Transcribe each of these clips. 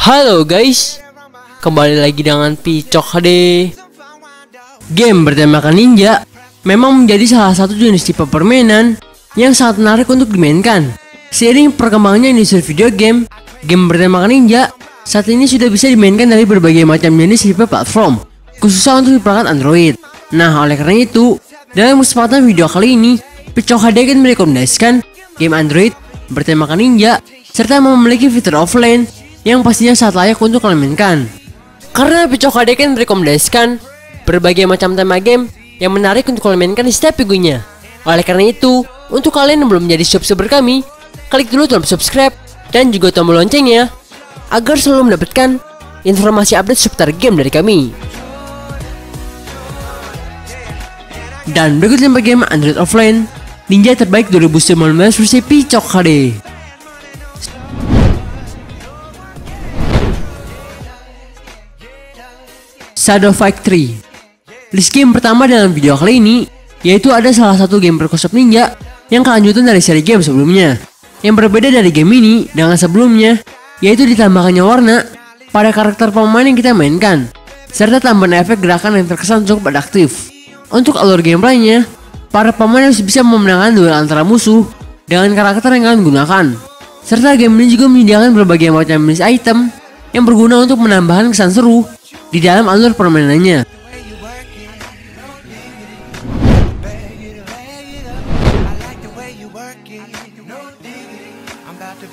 Halo guys, kembali lagi dengan Picok HD. Game bertemakan ninja memang menjadi salah satu jenis tipe permainan yang sangat menarik untuk dimainkan. Seiring perkembangannya industri video game, game bertemakan ninja saat ini sudah bisa dimainkan dari berbagai macam jenis tipe platform, khususnya untuk perangkat Android. Nah, oleh karena itu, dalam kesempatan video kali ini, Picok HD akan merekomendasikan game Android bertemakan ninja serta memiliki fitur offline yang pastinya sangat layak untuk kalian mainkan. Karena Picok HD kan merekomendasikan berbagai macam tema game yang menarik untuk kalian mainkan di setiap minggunya. Oleh karena itu, untuk kalian yang belum menjadi subscriber kami, klik dulu tombol subscribe dan juga tombol loncengnya agar selalu mendapatkan informasi update seputar game dari kami. Dan berikut game Android offline Ninja terbaik 2019 versi Picok HD. Shadow Fight 3 List game pertama dalam video kali ini yaitu ada salah satu game berkonsep ninja yang kelanjutan dari seri game sebelumnya. Yang berbeda dari game ini dengan sebelumnya yaitu ditambahkannya warna pada karakter pemain yang kita mainkan serta tambahan efek gerakan yang terkesan cukup adaptif. Untuk alur gameplaynya, para pemain harus bisa memenangkan duel antara musuh dengan karakter yang kalian gunakan. Serta game ini juga menyediakan berbagai macam jenis item yang berguna untuk menambahkan kesan seru di dalam alur permainannya.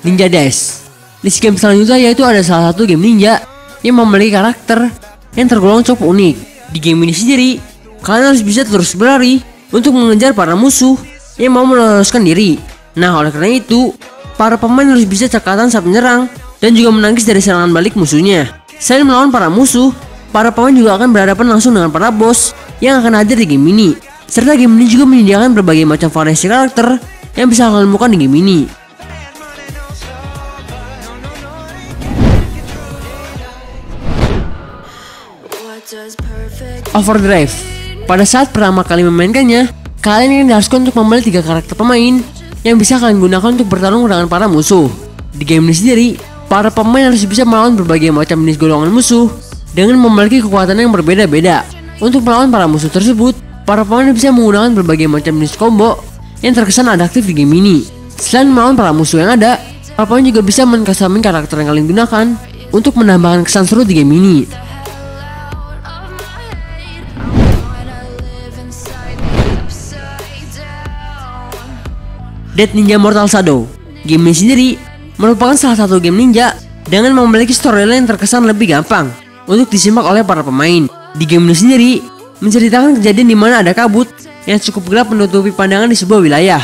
Ninja Dash List game selanjutnya yaitu ada salah satu game ninja yang memiliki karakter yang tergolong cukup unik. Di game ini sendiri, kalian harus bisa terus berlari untuk mengejar para musuh yang mau meloloskan diri. Nah, oleh karena itu, para pemain harus bisa cekatan saat menyerang dan juga menangkis dari serangan balik musuhnya. Selain melawan para musuh, para pemain juga akan berhadapan langsung dengan para bos yang akan hadir di game ini. Serta game ini juga menyediakan berbagai macam variasi karakter yang bisa kalian temukan di game ini. Overdrive Pada saat pertama kali memainkannya, kalian ingin diharuskan untuk memilih tiga karakter pemain yang bisa kalian gunakan untuk bertarung dengan para musuh. Di game ini sendiri, para pemain harus bisa melawan berbagai macam jenis golongan musuh dengan memiliki kekuatan yang berbeda-beda. Untuk melawan para musuh tersebut, para pemain bisa menggunakan berbagai macam jenis combo yang terkesan adaptif di game ini. Selain melawan para musuh yang ada, para pemain juga bisa mengkasamin karakter yang kalian gunakan untuk menambahkan kesan seru di game ini. Dead Ninja Mortal Shadow. Game ini sendiri merupakan salah satu game ninja dengan memiliki storyline yang terkesan lebih gampang untuk disimak oleh para pemain. Di game ini sendiri menceritakan kejadian di mana ada kabut yang cukup gelap menutupi pandangan di sebuah wilayah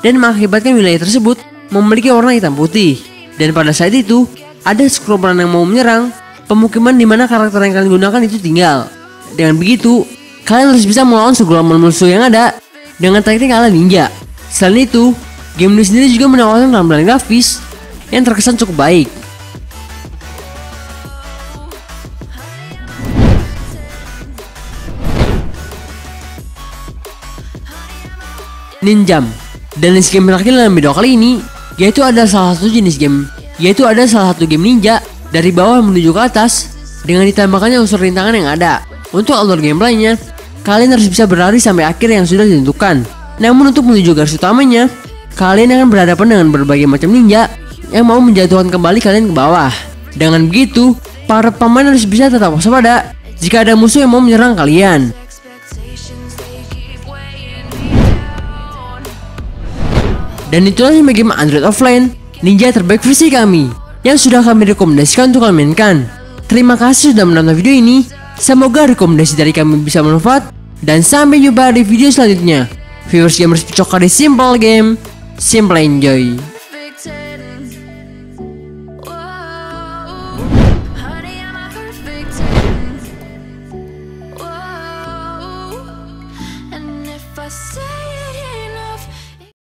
dan mengakibatkan wilayah tersebut memiliki warna hitam putih. Dan pada saat itu ada sekumpulan yang mau menyerang pemukiman di mana karakter yang kalian gunakan itu tinggal. Dengan begitu, kalian harus bisa melawan segolongan musuh yang ada dengan teknik ala ninja. Selain itu, Game ini sendiri juga menawarkan tampilan grafis yang terkesan cukup baik. Ninjam dan jenis game terakhir dalam video kali ini yaitu ada salah satu jenis game yaitu ada salah satu game ninja dari bawah menuju ke atas dengan ditambahkannya unsur rintangan yang ada. Untuk alur gameplaynya, kalian harus bisa berlari sampai akhir yang sudah ditentukan. Namun untuk menuju garis utamanya, kalian akan berhadapan dengan berbagai macam ninja yang mau menjatuhkan kembali kalian ke bawah. Dengan begitu, para pemain harus bisa tetap waspada jika ada musuh yang mau menyerang kalian. Dan itulah yang game Android Offline Ninja terbaik versi kami yang sudah kami rekomendasikan untuk kalian mainkan. Terima kasih sudah menonton video ini. Semoga rekomendasi dari kami bisa bermanfaat dan sampai jumpa di video selanjutnya. Viewers gamers picok di simple game. Simple enjoy. just